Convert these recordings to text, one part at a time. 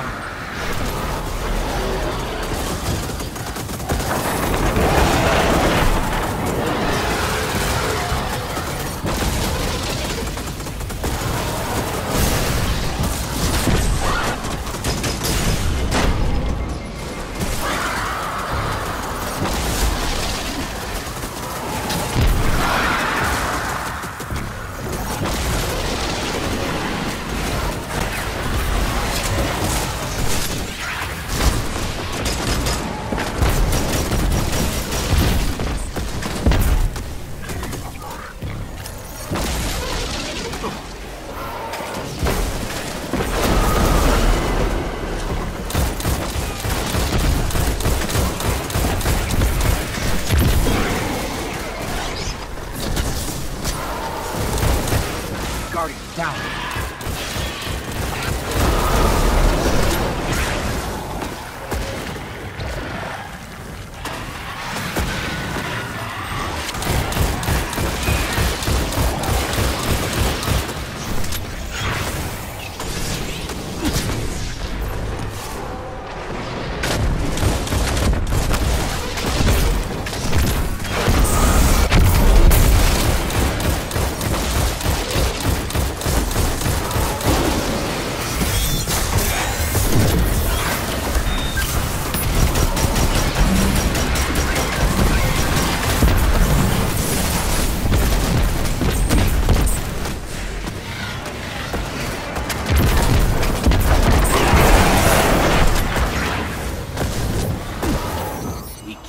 Instagram.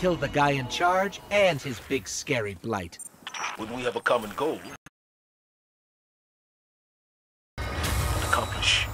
kill the guy in charge and his big scary blight. When we have a common goal, accomplish